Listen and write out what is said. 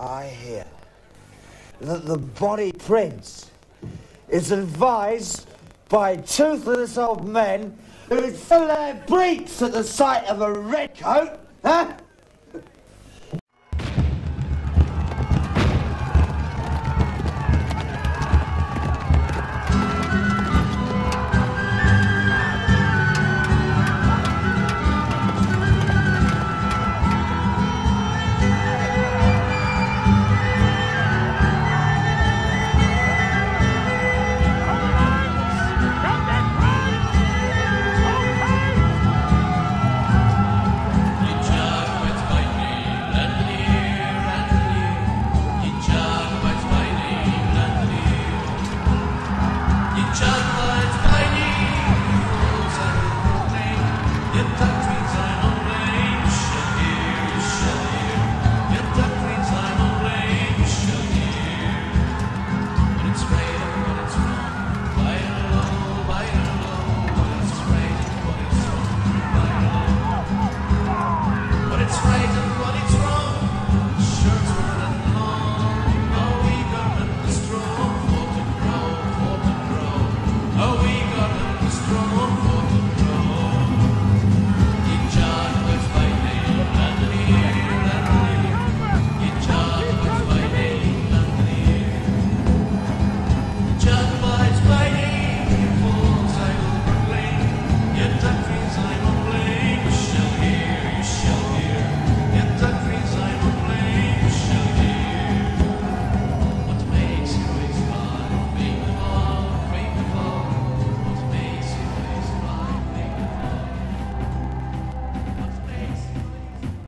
I hear that the bonnie prince is advised by toothless old men who fill their breeks at the sight of a red coat, huh? It's right